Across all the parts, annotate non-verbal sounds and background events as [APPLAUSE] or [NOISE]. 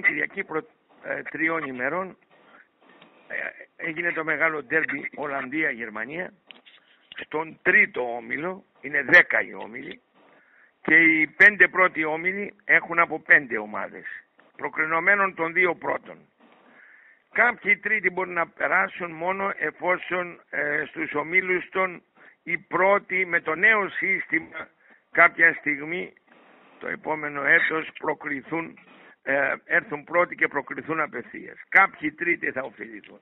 περασμένη Κυριακή προ, ε, τριών ημερών ε, έγινε το μεγάλο ντέρμπι Ολλανδία-Γερμανία στον τρίτο όμιλο, είναι δέκα οι όμιλοι και οι πέντε πρώτοι όμιλοι έχουν από πέντε ομάδες προκρινομένων των δύο πρώτων. Κάποιοι τρίτοι μπορούν να περάσουν μόνο εφόσον ε, στους ομίλους των οι πρώτοι με το νέο σύστημα κάποια στιγμή το επόμενο έτος προκριθούν, ε, έρθουν πρώτοι και προκριθούν απευθείας. Κάποιοι τρίτοι θα ωφεληθούν.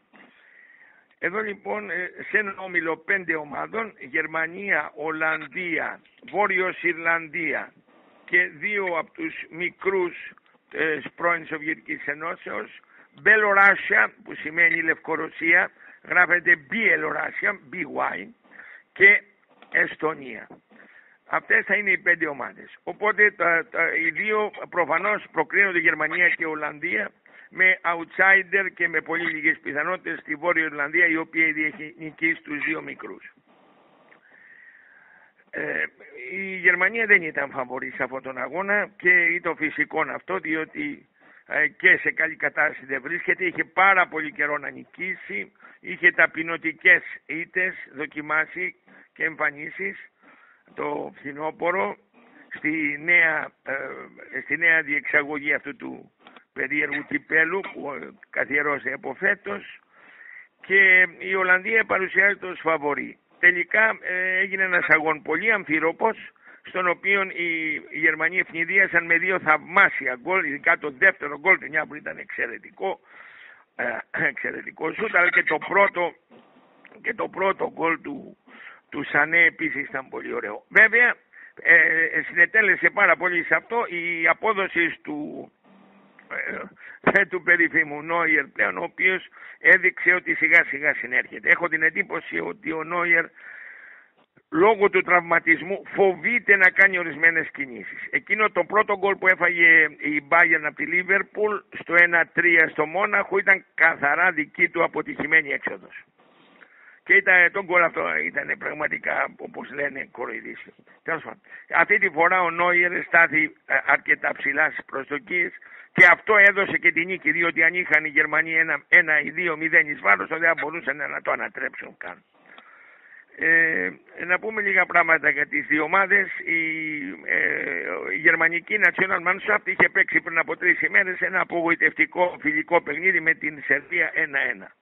Εδώ λοιπόν ε, σε ένα όμιλο πέντε ομάδων, Γερμανία, Ολλανδία, Βόρειος Ιρλανδία και δύο από τους μικρούς της πρώην Σοβιετικής Ενώσεως, Μπελοράσια που σημαίνει Λευκορωσία, γράφεται Μπιελοράσια, BY και Εστονία. Αυτές θα είναι οι πέντε ομάδες. Οπότε τα, τα, οι δύο προφανώς προκρίνονται Γερμανία και Ολλανδία με outsider και με πολύ λίγες πιθανότητες στη Βόρεια Ιρλανδία η οποία ήδη έχει νικήσει τους δύο μικρούς. Ε, η Γερμανία δεν ήταν φαβορή σε αυτόν τον αγώνα και ήταν φυσικό αυτό διότι ε, και σε καλή κατάσταση δεν βρίσκεται, είχε πάρα πολύ καιρό να νικήσει, είχε ταπεινωτικές ήτες δοκιμάσει και εμφανίσεις το φθινόπωρο στη νέα, ε, στη νέα διεξαγωγή αυτού του περίεργου κυπέλου που καθιερώσε από φέτος και η Ολλανδία παρουσιάζεται ως φαβορή. Τελικά ε, έγινε ένας αγών πολύ αμφιρόπος στον οποίο οι, οι Γερμανοί ευνηδίασαν με δύο θαυμάσια γκολ, ειδικά το δεύτερο γκολ του που ήταν εξαιρετικό, ε, [CLEARS THROAT] εξαιρετικό σούτ, αλλά και το πρώτο, και το πρώτο γκολ του, τους Σανέ επίσης ήταν πολύ ωραίο. Βέβαια, ε, ε συνετέλεσε πάρα πολύ σε αυτό η απόδοση του, ε, του περίφημου Νόιερ πλέον, ο οποίος έδειξε ότι σιγά σιγά συνέρχεται. Έχω την εντύπωση ότι ο Νόιερ λόγω του τραυματισμού φοβείται να κάνει ορισμένες κινήσεις. Εκείνο το πρώτο γκολ που έφαγε η Bayern από τη Λίβερπουλ στο 1-3 στο Μόναχο ήταν καθαρά δική του αποτυχημένη έξοδος. Και ήταν, τον γκολ αυτό ήταν πραγματικά, όπως λένε, κοροϊδίσιο. Τέλος πάντων, αυτή τη φορά ο Νόιερ στάθη ε, αρκετά ψηλά στις προσδοκίες και αυτό έδωσε και την νίκη, διότι αν είχαν οι Γερμανοί ένα, ένα ή δύο μηδέν εις βάρος, δεν μπορούσαν να το ανατρέψουν καν. Ε, να πούμε λίγα πράγματα για τις δύο ομάδες. Η, ε, η γερμανική National Mannschaft είχε παίξει πριν από τρεις ημέρες ένα απογοητευτικό φιλικό παιχνίδι με την Σερβία 1-1.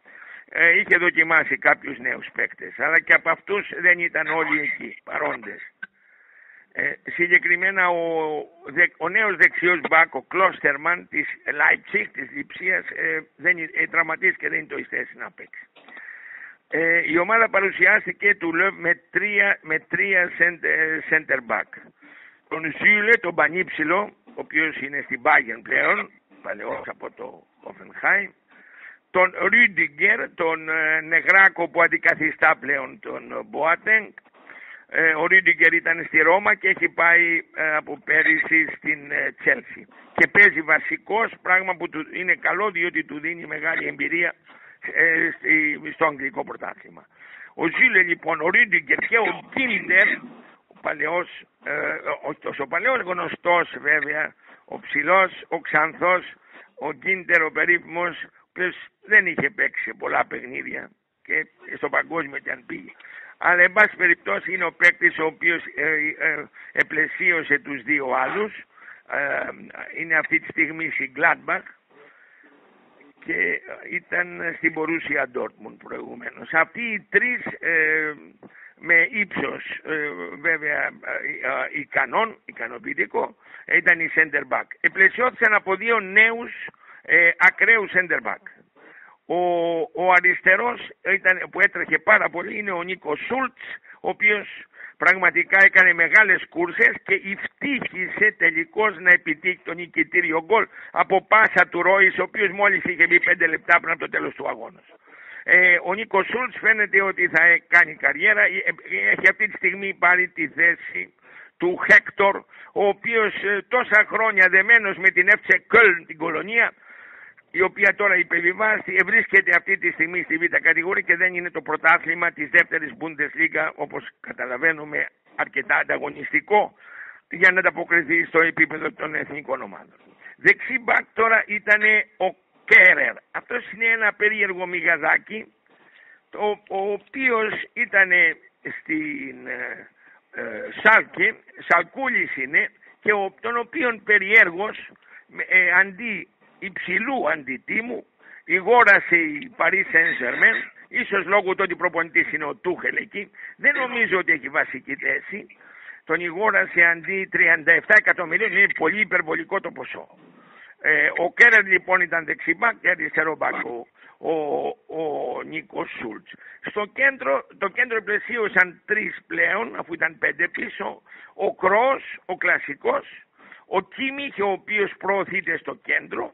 Ε, είχε δοκιμάσει κάποιους νέους παίκτες, αλλά και από αυτούς δεν ήταν όλοι εκεί παρόντες. Ε, συγκεκριμένα ο, ο νέος δεξιός μπακ, ο Κλώστερμαν της Leipzig, της Λιψίας, ε, δεν, ε, τραυματίστηκε, δεν είναι το θέση να παίξει. Ε, η ομάδα παρουσιάστηκε του Λεβ με τρία, με τρία center back. Τον Ζήλε, τον Πανίψιλο, ο οποίος είναι στην Bayern πλέον, παλαιός από το Hoffenheim. Τον Ρούντιγκερ, τον ε, Νεγράκο που αντικαθιστά πλέον τον Μποάτενγκ. Ε, ο Ρούντιγκερ ήταν στη Ρώμα και έχει πάει ε, από πέρυσι στην Τσέλσι. Και παίζει βασικός, πράγμα που του είναι καλό διότι του δίνει μεγάλη εμπειρία ε, στο αγγλικό πρωτάθλημα. Ο Ζήλε λοιπόν, ο Ρίντιγκερ και ο Κίντερ, ο παλαιός, ε, ο, ο παλαιός γνωστός βέβαια, ο ψηλός, ο ξανθός, ο Κίντερ ο περίφημος, που δεν είχε παίξει πολλά παιχνίδια και στο παγκόσμιο και αν πήγε. Αλλά εν πάση περιπτώσει είναι ο παίκτης ο οποίος ε, ε, επλαισίωσε τους δύο άλλους. Ε, είναι αυτή τη στιγμή στην Gladbach και ήταν στην Πορούσια Ντόρτμουντ προηγουμένως. Αυτοί οι τρεις ε, με ύψος ε, βέβαια ε, ικανών, ικανοποιητικό, ήταν οι center back. Επλαισιώθησαν από δύο νέους ε, ακραίους center back. Ο, ο αριστερός ήταν, που έτρεχε πάρα πολύ είναι ο Νίκο Σούλτς, ο οποίος πραγματικά έκανε μεγάλες κούρσες και ευτύχησε τελικώς να επιτύχει το νικητήριο γκολ από πάσα του Ρόης ο οποίος μόλις είχε μπει πέντε λεπτά πριν από το τέλος του αγώνα. Ε, ο Νίκος Σούλτς φαίνεται ότι θα κάνει καριέρα, ε, ε, έχει αυτή τη στιγμή πάρει τη θέση του Χέκτορ, ο οποίος ε, τόσα χρόνια δεμένος με την Εύτσε Κöln την κολονία η οποία τώρα υπερβιβάζει, βρίσκεται αυτή τη στιγμή στη β' κατηγορία και δεν είναι το πρωτάθλημα της δεύτερης Bundesliga όπως καταλαβαίνουμε αρκετά ανταγωνιστικό για να ανταποκριθεί στο επίπεδο των εθνικών ομάδων. Δεξί μπακ τώρα ήταν ο Κέρερ. Αυτός είναι ένα περίεργο μηγαδάκι, το, ο οποίος ήταν στην ε, ε, Σάλκη, Σαλκούλης είναι, και ο, τον οποίον περιέργως ε, αντί υψηλού αντιτίμου ηγόρασε η Paris Saint-Germain ίσως λόγω του ότι προπονητής είναι ο Τούχελ εκεί δεν νομίζω ότι έχει βασική θέση τον ηγόρασε αντί 37 εκατομμυρίων είναι πολύ υπερβολικό το ποσό ε, ο Κέρερ λοιπόν ήταν δεξιμπά και αριστερό μπακ ο, ο, Νίκος Σούλτς. Στο κέντρο, το κέντρο πλαισίωσαν τρεις πλέον, αφού ήταν πέντε πίσω, ο Κρός, ο κλασικός, ο Κίμιχ, ο οποίος προωθείται στο κέντρο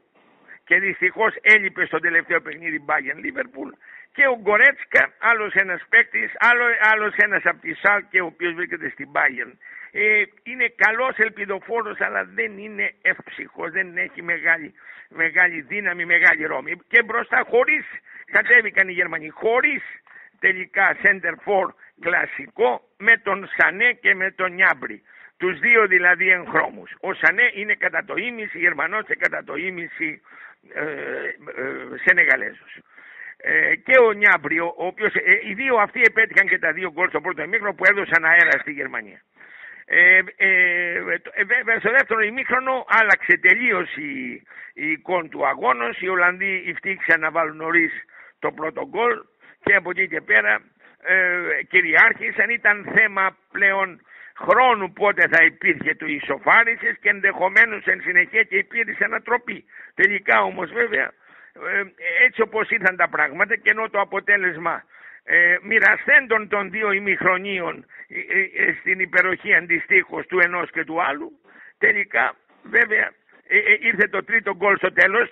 και δυστυχώς έλειπε στο τελευταίο παιχνίδι Μπάγεν Λίβερπουλ και ο Γκορέτσκα, άλλος ένας παίκτης, άλλο άλλος ένας από τη ΣΑΛ και ο οποίος βρίσκεται στην Μπάγεν. Ε, είναι καλός ελπιδοφόρος αλλά δεν είναι εύψυχος, δεν έχει μεγάλη, μεγάλη δύναμη, μεγάλη ρόμη. Και μπροστά χωρίς, κατέβηκαν οι Γερμανοί, χωρίς τελικά center for κλασικό με τον Σανέ και με τον Νιάμπρι. Τους δύο δηλαδή εγχρώμους. Ο Σανέ είναι κατά το ίμιση Γερμανός και κατά το ίμιση ε, ε, Σενεγαλέζος. Ε, και ο Νιάμπρι, ο, οποίος, ε, οι δύο αυτοί επέτυχαν και τα δύο γκολ στο πρώτο ημίχρονο που έδωσαν αέρα στη Γερμανία. Ε, ε, ε, βέβαια στο δεύτερο ημίχρονο άλλαξε τελείως η, η εικόνα του αγώνα. Οι Ολλανδοί ευτύχησαν να βάλουν νωρίς το πρώτο γκολ και από εκεί και πέρα ε, κυριάρχησαν. Ήταν θέμα πλέον χρόνου πότε θα υπήρχε το ισοφάρισες και ενδεχομένως εν συνεχεία και υπήρχε ανατροπή. Τελικά όμως βέβαια ε, έτσι όπως ήρθαν τα πράγματα και ενώ το αποτέλεσμα ε, μοιρασθέντων των δύο ημιχρονίων ε, ε, ε, στην υπεροχή αντιστοίχως του ενός και του άλλου τελικά βέβαια ήρθε το τρίτο γκολ στο τέλος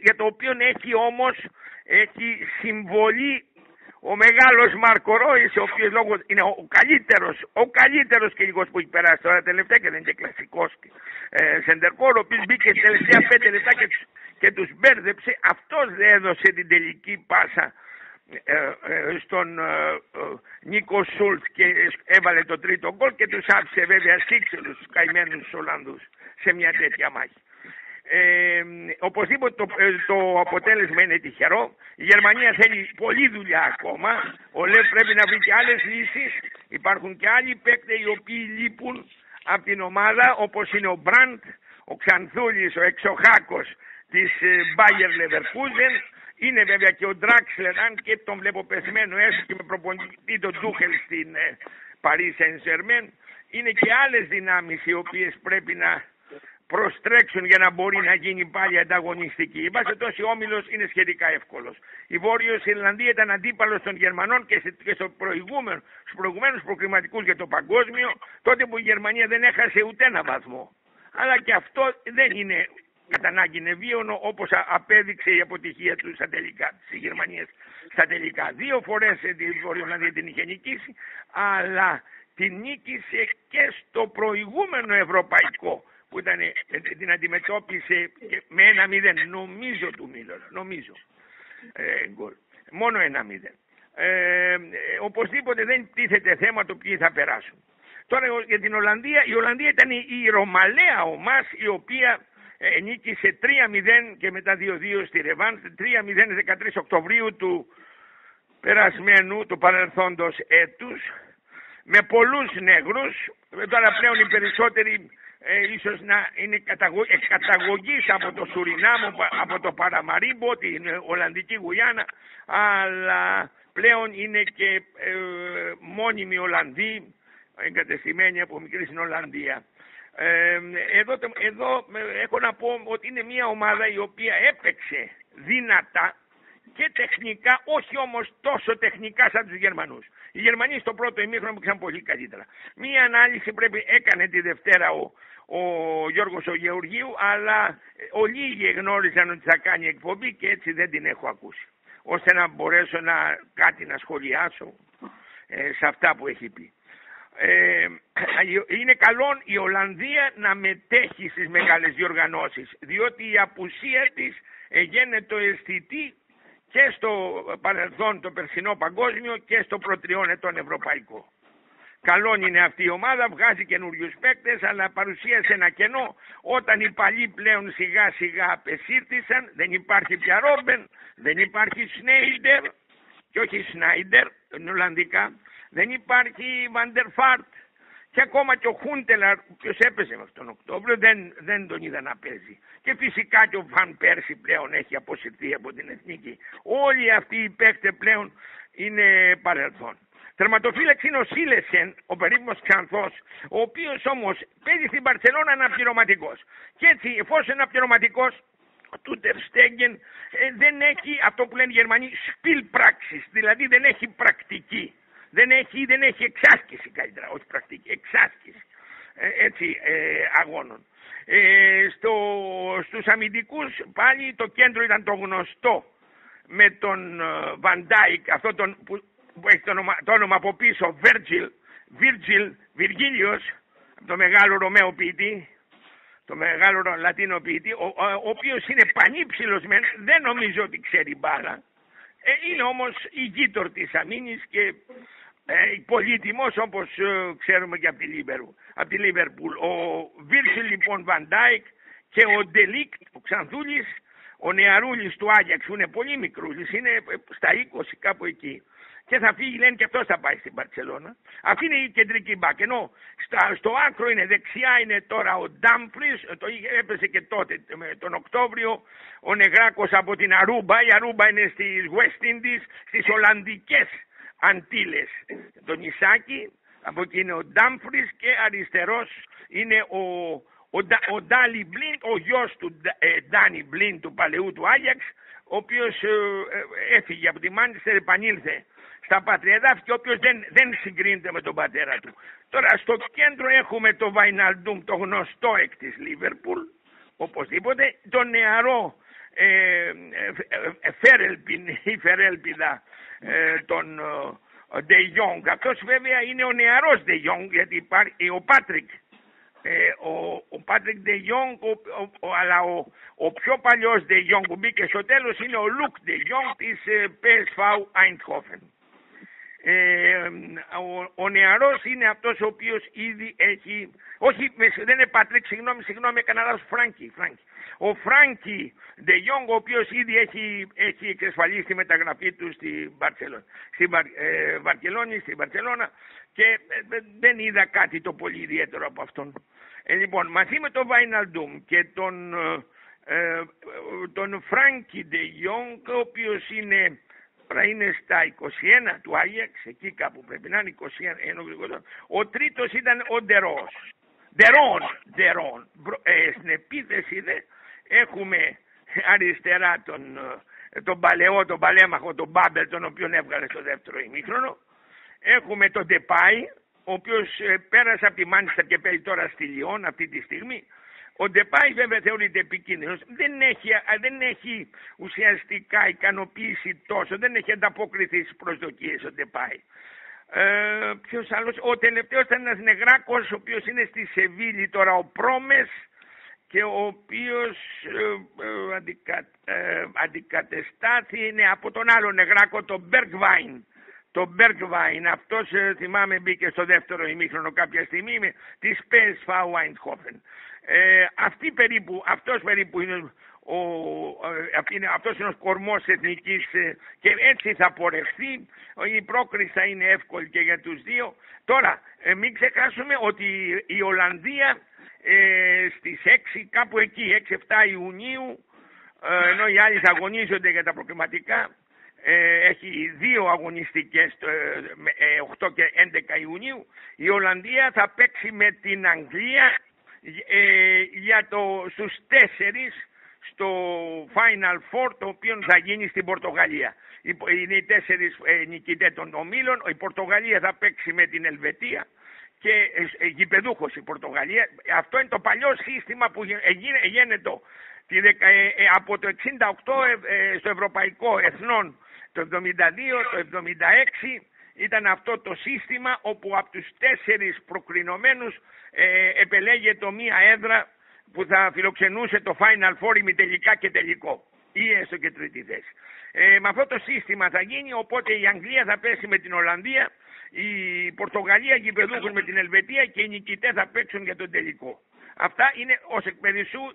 για το οποίο έχει όμως έχει συμβολή ο μεγάλος Μάρκο Ρόης, ο οποίος λόγω είναι ο καλύτερος, ο καλύτερος κυνηγός που έχει περάσει τώρα τελευταία και δεν είναι και κλασικός ε, σεντερφόρ, ο οποίος μπήκε τελευταία πέντε λεπτά και, και τους μπέρδεψε, αυτός δεν έδωσε την τελική πάσα ε, ε, στον ε, Νίκο Σούλτ και έβαλε το τρίτο γκολ και τους άφησε βέβαια σύξελους τους καημένους Ολλανδούς σε μια τέτοια μάχη. Ε, οπωσδήποτε το, το αποτέλεσμα είναι τυχερό. Η Γερμανία θέλει πολλή δουλειά ακόμα. Ο Λεύ πρέπει να βρει και άλλες λύσεις. Υπάρχουν και άλλοι παίκτες οι οποίοι λείπουν από την ομάδα όπως είναι ο Μπραντ, ο Ξανθούλης, ο Εξοχάκος της Bayer Leverkusen είναι βέβαια και ο Ντράξλερ, αν και τον βλέπω πεσμένο έστω και με προπονητή τον Ντούχελ στην ε, Paris Saint-Germain. Είναι και άλλες δυνάμεις οι οποίες πρέπει να προστρέξουν για να μπορεί να γίνει πάλι ανταγωνιστική. Η βάση τόσο όμιλος είναι σχετικά εύκολος. Η Βόρειος Ιρλανδία ήταν αντίπαλος των Γερμανών και, και στο προηγούμενο, στους προηγουμένους προκριματικούς για το παγκόσμιο, τότε που η Γερμανία δεν έχασε ούτε ένα βαθμό. Αλλά και αυτό δεν είναι κατά ανάγκη είναι βίωνο όπως απέδειξε η αποτυχία του στα τελικά της Γερμανίας στα τελικά. Δύο φορές την Βορειοελλανδία την είχε νικήσει αλλά την νίκησε και στο προηγούμενο ευρωπαϊκό που ήταν, ε, την αντιμετώπισε με ένα μηδέν. Νομίζω του Μίλλον, νομίζω. Ε, μόνο ένα μηδέν. Ε, οπωσδήποτε δεν τίθεται θέμα το ποιοι θα περάσουν. Τώρα για την Ολλανδία, η Ολλανδία ήταν η ρωμαλαία ομάς η οποία ε, νίκησε 3-0 και μετά 2-2 στη Ρεβάν. 3-0 13 Οκτωβρίου του περασμένου του παρελθόντος έτους με πολλούς νεγρούς τώρα πλέον οι περισσότεροι ε, ίσως να είναι καταγωγής από το Σουρινάμο από το Παραμαρίμπο την Ολλανδική Γουιάννα αλλά πλέον είναι και ε, μόνιμοι Ολλανδοί εγκατεστημένοι από μικρή στην Ολλανδία εδώ, εδώ έχω να πω ότι είναι μια ομάδα η οποία έπαιξε δυνατά και τεχνικά, όχι όμως τόσο τεχνικά σαν τους Γερμανούς. Οι Γερμανοί στο πρώτο ημίχρονο έπαιξαν πολύ καλύτερα. Μία ανάλυση πρέπει έκανε τη Δευτέρα ο, ο Γιώργος ο Γεωργίου, αλλά ολίγοι γνώριζαν ότι θα κάνει εκπομπή και έτσι δεν την έχω ακούσει. Ώστε να μπορέσω να κάτι να σχολιάσω ε, σε αυτά που έχει πει ε, [CLEARS THROAT] είναι καλό η Ολλανδία να μετέχει στις μεγάλες διοργανώσεις διότι η απουσία της εγένετο αισθητή και στο παρελθόν το περσινό παγκόσμιο και στο προτριών ετών ευρωπαϊκό. Καλό είναι αυτή η ομάδα, βγάζει καινούριους παίκτες, αλλά παρουσίασε ένα κενό όταν οι παλιοί πλέον σιγά σιγά απεσύρθησαν. Δεν υπάρχει πια Ρόμπεν, δεν υπάρχει Σνέιντερ, και όχι Σνάιντερ, Ολλανδικά, δεν υπάρχει Βαντερφάρτ, και ακόμα και ο Χούντελαρ, ποιο έπαιζε με τον Οκτώβριο, δεν, δεν τον είδα να παίζει. Και φυσικά και ο Βαν Πέρσι πλέον έχει αποσυρθεί από την εθνική. Όλοι αυτοί οι παίχτε πλέον είναι παρελθόν. Τερματοφύλαξης είναι ο Σίλεσεν, ο περίφημος Ξανθός, ο οποίος όμως παίζει στην Παρσελόνα αναπληρωματικό. Και έτσι, εφόσον είναι αναπληρωματικό, του Τερστέγγεν ε, δεν έχει αυτό που λένε οι Γερμανοί σπιλ πράξης, δηλαδή δεν έχει πρακτική. Δεν έχει, δεν έχει εξάσκηση καλύτερα, όχι πρακτική, εξάσκηση ε, έτσι, ε, αγώνων. Ε, στο, στους αμυντικούς πάλι το κέντρο ήταν το γνωστό με τον Φαν Ντάικ, αυτό τον, που, που έχει το όνομα, το όνομα από πίσω, Virgil, Virgil, Virgilius, το μεγάλο Ρωμαίο ποιητή, το μεγάλο Λατίνο ποιητή, ο, ο, ο οποίος είναι πανύψηλος, δεν νομίζω ότι ξέρει μπάλα, ε, είναι όμως ηγέτωρ της αμύνης και ε, πολύτιμος όπως ε, ξέρουμε και από τη, Λίβερου, από τη Λίβερπουλ. Ο Βίρτζιλ λοιπόν Φαν Ντάικ και ο Ντελίκτ, ο Ξανθούλης, ο νεαρούλης του Άγιαξ που είναι πολύ μικρούλης, είναι στα 20 κάπου εκεί. Και θα φύγει, λένε και αυτός θα πάει στην Παρσελώνα. Αυτή είναι η κεντρική μπακ. Ενώ στα, στο άκρο είναι δεξιά είναι τώρα ο Ντάμπρι, το είχε, έπεσε και τότε τον Οκτώβριο, ο Νεγράκος από την Αρούμπα. Η Αρούμπα είναι στις West Indies, στις Ολλανδικές Αντίλες. Το νησάκι, από εκεί είναι ο Ντάμπρις και αριστερός είναι ο, ο, ο Ντάλι Μπλίν, ο γιος του ε, Ντάνι Μπλίν του παλαιού του Άγιαξ, ο οποίος ε, ε, έφυγε από τη Μάντσεστερ, επανήλθε στα πατριαδάφη και όποιος δεν, δεν συγκρίνεται με τον πατέρα του. Τώρα στο κέντρο έχουμε το Βαϊναλντούμ, το γνωστό εκ της Λίβερπουλ, οπωσδήποτε, το νεαρό ε, ε, ε Φέρελπιν ή Φερέλπιδα ε, τον Ντε Ιόγκ. Αυτός βέβαια είναι ο νεαρός Ντε Ιόγκ γιατί υπάρχει ο Πάτρικ ε, ο, ο Πάτρικ Ντε Ιόγκ, αλλά ο, ο πιο παλιός Ντε Ιόγκ που μπήκε στο τέλος είναι ο Λουκ Ντε Ιόγκ της ε, PSV Eindhoven. Ε, ο, ο νεαρός είναι αυτός ο οποίος ήδη έχει, όχι δεν είναι Πατρίκ, συγγνώμη, συγγνώμη, έκανα λάθος, Φρένκι, Φρένκι. Ο Φρένκι Ντε ο οποίος ήδη έχει, έχει εξασφαλίσει τη μεταγραφή του στη Βαρκελόνη, στη ε, Βαρκελόνη, στη Βαρκελόνα και ε, δεν είδα κάτι το πολύ ιδιαίτερο από αυτόν. Ε, λοιπόν, μαζί με τον Βάιναλντούμ και τον, ε, τον Φράγκη Ντε ο οποίος είναι Τώρα είναι στα 21 του Άγιαξ, εκεί κάπου πρέπει να είναι 21. Ο τρίτος ήταν ο Ντερός. Ντερόν, Ντερόν. Ε, στην επίθεση δε, έχουμε αριστερά τον, ε, τον παλαιό, τον παλέμαχο, τον Μπάμπελ, τον οποίο έβγαλε στο δεύτερο ημίχρονο. Έχουμε τον Ντεπάι, ο οποίος ε, πέρασε από τη Μάνιστα και παίζει τώρα στη Λιόν αυτή τη στιγμή. Ο Ντεπάι βέβαια θεωρείται επικίνδυνος. Δεν έχει, δεν έχει ουσιαστικά ικανοποίηση τόσο, δεν έχει ανταποκριθεί στις προσδοκίες ο Ντεπάι. Ε, ποιος άλλος, ο τελευταίος ήταν ένας νεγράκος, ο οποίος είναι στη Σεβίλη τώρα, ο Πρόμες, και ο οποίος ε, ε, αντικα, ε, αντικατεστάθη είναι από τον άλλο νεγράκο, τον Μπεργκβάιν. Το Μπεργκβάιν, αυτός ε, θυμάμαι μπήκε στο δεύτερο ημίχρονο κάποια στιγμή με τη PSV Eindhoven. Ε, αυτή περίπου, αυτός περίπου είναι ο, είναι, αυτός είναι ο κορμός εθνικής ε, και έτσι θα πορευτεί. Η πρόκριση θα είναι εύκολη και για τους δύο. Τώρα, ε, μην ξεχάσουμε ότι η Ολλανδία ε, στις 6, κάπου εκεί, 6-7 Ιουνίου, ε, ενώ οι άλλοι θα αγωνίζονται για τα προκριματικά, ε, έχει δύο αγωνιστικές, 8 και 11 Ιουνίου, η Ολλανδία θα παίξει με την Αγγλία για το, στους τέσσερις στο Final Four το οποίο θα γίνει στην Πορτογαλία. Είναι οι τέσσερις νικητές των ομίλων, η Πορτογαλία θα παίξει με την Ελβετία, και ε, γηπεδούχος η Πορτογαλία. Αυτό είναι το παλιό σύστημα που γίνεται ε, ε, από το 68 στο Ευρωπαϊκό Εθνών το 72, το 76 ήταν αυτό το σύστημα όπου από τους τέσσερις προκρινωμένους ε, επελέγεται μία έδρα που θα φιλοξενούσε το Final Four ημιτελικά και τελικό ή έστω και τρίτη θέση. Ε, με αυτό το σύστημα θα γίνει οπότε η Αγγλία θα πέσει με την Ολλανδία η Πορτογαλία γηπεδούχων με την Ελβετία και οι νικητές θα παίξουν για τον τελικό. Αυτά είναι ως εκ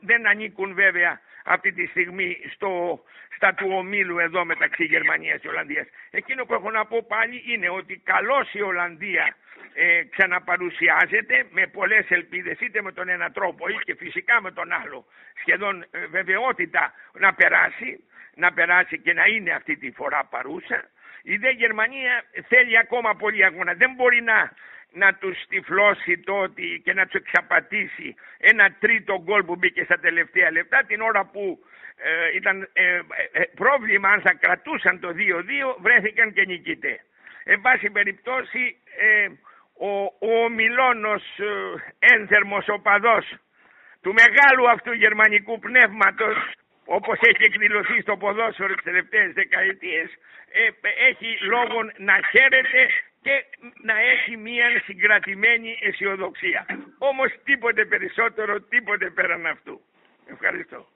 δεν ανήκουν βέβαια αυτή τη στιγμή στο, στα του ομίλου εδώ μεταξύ Γερμανίας και Ολλανδίας. Εκείνο που έχω να πω πάλι είναι ότι καλώς η Ολλανδία ε, ξαναπαρουσιάζεται με πολλές ελπίδες είτε με τον ένα τρόπο ή και φυσικά με τον άλλο σχεδόν ε, βεβαιότητα να περάσει, να περάσει και να είναι αυτή τη φορά παρούσα. Η δε Γερμανία θέλει ακόμα πολύ αγώνα. Δεν μπορεί να να τους τυφλώσει το ότι και να τους εξαπατήσει ένα τρίτο γκολ που μπήκε στα τελευταία λεπτά την ώρα που ε, ήταν ε, ε, πρόβλημα αν θα κρατούσαν το 2-2 βρέθηκαν και νικητές. Εν πάση περιπτώσει ο, ο Μιλώνος ένθερμος οπαδός του μεγάλου αυτού γερμανικού πνεύματος όπως έχει εκδηλωθεί στο ποδόσφαιρο τις τελευταίες δεκαετίες έχει λόγο να χαίρεται και να έχει μία συγκρατημένη αισιοδοξία. Όμως τίποτε περισσότερο, τίποτε πέραν αυτού. Ευχαριστώ.